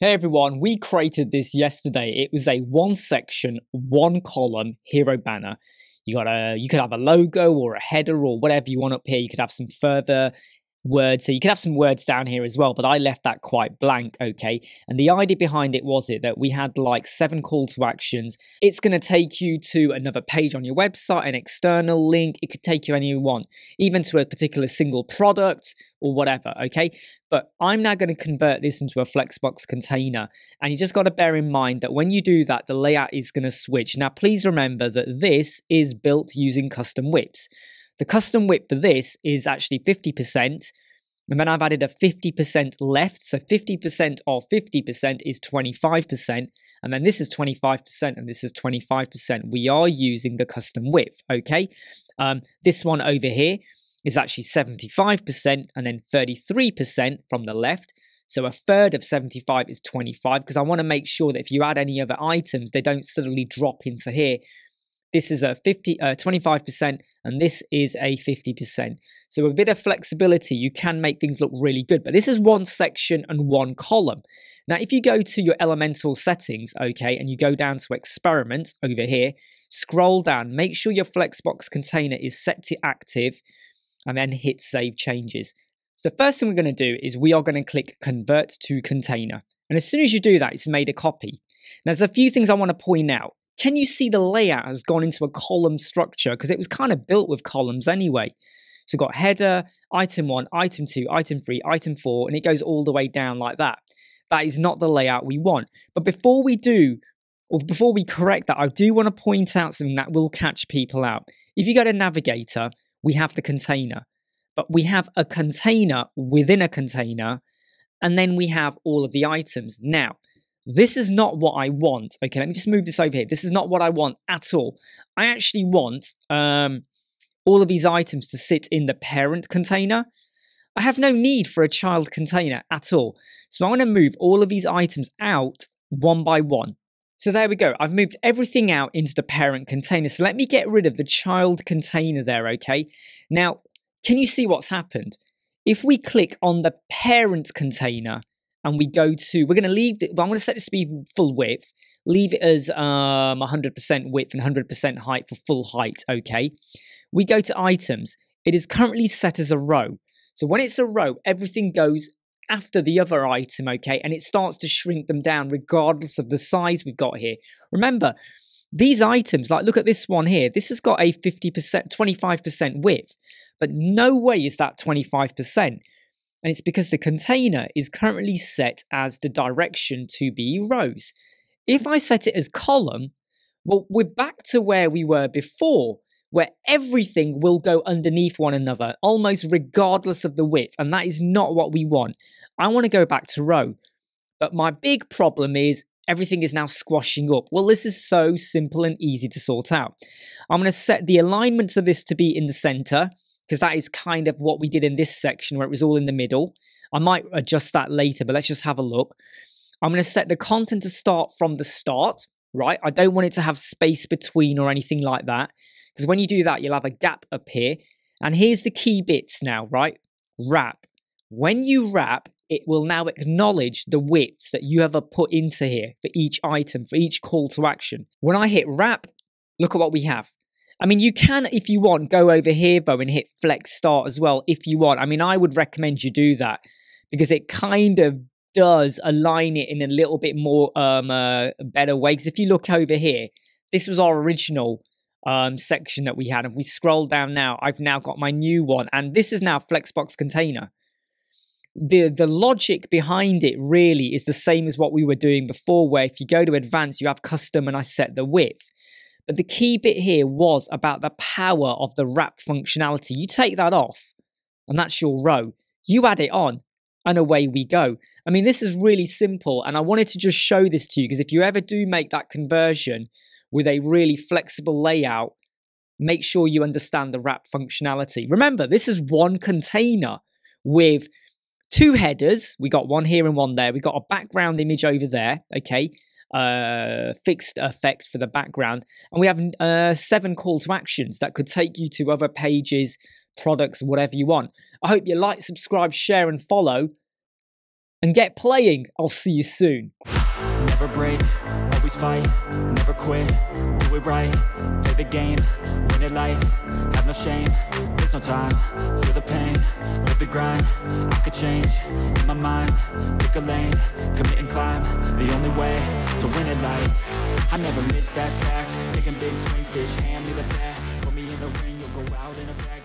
Hey everyone, we created this yesterday. It was a one section, one column hero banner. You got a you could have a logo or a header or whatever you want up here. You could have some further words. So you could have some words down here as well, but I left that quite blank, okay? And the idea behind it was it that we had like seven call to actions. It's going to take you to another page on your website, an external link. It could take you anywhere you want, even to a particular single product or whatever, okay? But I'm now going to convert this into a Flexbox container. And you just got to bear in mind that when you do that, the layout is going to switch. Now, please remember that this is built using custom widths. The custom width for this is actually 50%. And then I've added a 50% left. So 50% of 50% is 25%. And then this is 25% and this is 25%. We are using the custom width, okay? Um, this one over here is actually 75% and then 33% from the left. So a third of 75 is 25 because I want to make sure that if you add any other items, they don't suddenly drop into here this is a 50, uh, 25%, and this is a 50%. So a bit of flexibility, you can make things look really good. But this is one section and one column. Now, if you go to your Elementor settings, okay, and you go down to experiment over here, scroll down, make sure your Flexbox container is set to active, and then hit save changes. So the first thing we're going to do is we are going to click convert to container. And as soon as you do that, it's made a copy. Now, there's a few things I want to point out. Can you see the layout has gone into a column structure? Because it was kind of built with columns anyway. So we've got header, item one, item two, item three, item four, and it goes all the way down like that. That is not the layout we want. But before we do, or before we correct that, I do want to point out something that will catch people out. If you go to Navigator, we have the container, but we have a container within a container, and then we have all of the items. Now, this is not what I want. Okay, let me just move this over here. This is not what I want at all. I actually want um, all of these items to sit in the parent container. I have no need for a child container at all. So I want to move all of these items out one by one. So there we go. I've moved everything out into the parent container. So let me get rid of the child container there, okay? Now, can you see what's happened? If we click on the parent container, and we go to, we're going to leave, the, I'm going to set this to be full width, leave it as um, 100% width and 100% height for full height, okay? We go to items. It is currently set as a row. So when it's a row, everything goes after the other item, okay? And it starts to shrink them down regardless of the size we've got here. Remember, these items, like look at this one here, this has got a 50%, 25% width, but no way is that 25%. And it's because the container is currently set as the direction to be rows. If I set it as column, well, we're back to where we were before, where everything will go underneath one another, almost regardless of the width. And that is not what we want. I want to go back to row. But my big problem is everything is now squashing up. Well, this is so simple and easy to sort out. I'm going to set the alignment of this to be in the center because that is kind of what we did in this section where it was all in the middle. I might adjust that later, but let's just have a look. I'm going to set the content to start from the start, right? I don't want it to have space between or anything like that. Because when you do that, you'll have a gap here. And here's the key bits now, right? Wrap. When you wrap, it will now acknowledge the widths that you have put into here for each item, for each call to action. When I hit wrap, look at what we have. I mean, you can, if you want, go over here, though, and hit flex start as well, if you want. I mean, I would recommend you do that because it kind of does align it in a little bit more um uh, better way. Because if you look over here, this was our original um section that we had. And we scroll down now, I've now got my new one. And this is now Flexbox container. The, the logic behind it really is the same as what we were doing before, where if you go to advanced, you have custom and I set the width. But the key bit here was about the power of the wrap functionality. You take that off, and that's your row. You add it on, and away we go. I mean, this is really simple, and I wanted to just show this to you because if you ever do make that conversion with a really flexible layout, make sure you understand the wrap functionality. Remember, this is one container with two headers. We got one here and one there. We got a background image over there, okay? Uh, fixed effect for the background. And we have uh, seven call to actions that could take you to other pages, products, whatever you want. I hope you like, subscribe, share, and follow. and get playing. I'll see you soon. Never break, always fight, never quit, do it right, play the game, win it life, have no shame, there's no time, feel the pain, live the grind, I could change, in my mind, pick a lane, commit and climb, the only way to win it life, I never miss that fact, taking big swings, bitch, hand me the bat, put me in the ring, you'll go out in a bag,